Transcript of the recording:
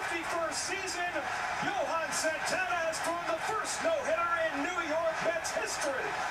51st season, Johan Santana has thrown the first no-hitter in New York Mets history.